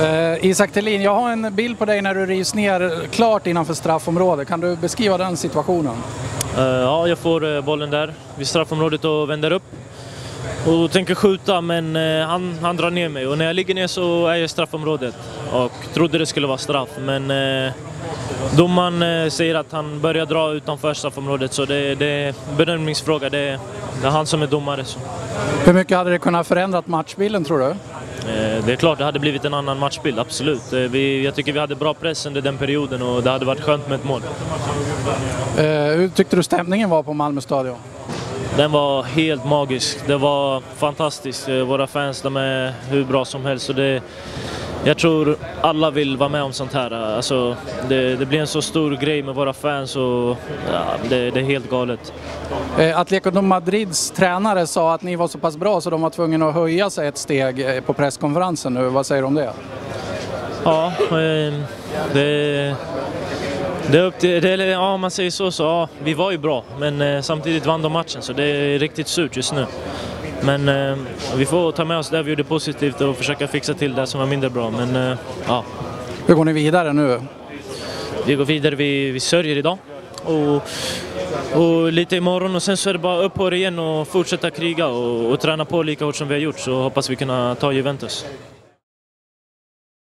Eh, Isak Thelin, jag har en bild på dig när du rivs ner klart innanför straffområdet. Kan du beskriva den situationen? Eh, ja, jag får eh, bollen där vid straffområdet och vänder upp. Och tänker skjuta, men eh, han, han drar ner mig. Och när jag ligger ner så är jag i straffområdet. Och trodde det skulle vara straff, men eh, domaren eh, säger att han börjar dra utanför straffområdet. Så det, det är bedömningsfråga. Det, det är han som är domare. Så. Hur mycket hade det kunnat förändrat matchbilden tror du? Eh, Det är klart det hade blivit en annan matchbild, absolut. Eh, Vi, jag tycker vi hade bra press under den perioden och det hade varit skönt med ett mål. Eh, hur tyckte du stämningen var på Malmö stadion? Den var helt magisk. Det var fantastiskt. Våra fans de är hur bra som helst. Och det, jag tror alla vill vara med om sånt här. Alltså, det, det blir en så stor grej med våra fans och ja, det, det är helt galet. Eh, Atletico Madrids tränare sa att ni var så pass bra så de var tvungna att höja sig ett steg eh, på presskonferensen nu. Vad säger du om det? Ja, eh, det, det är upp till, det, är- ja, om man säger så så ja, vi var ju bra. Men eh, samtidigt vann de matchen så det är riktigt surt just nu. Men eh, vi får ta med oss det vi gjorde positivt och försöka fixa till det som var mindre bra. Men eh, ja, Hur går ni vidare nu? vi går vidare, vi, vi sörjer idag. Och, och lite imorgon och sen så är det bara upp på det igen och fortsätta kriga och, och träna på lika hårt som vi har gjort så hoppas vi kunna ta Juventus.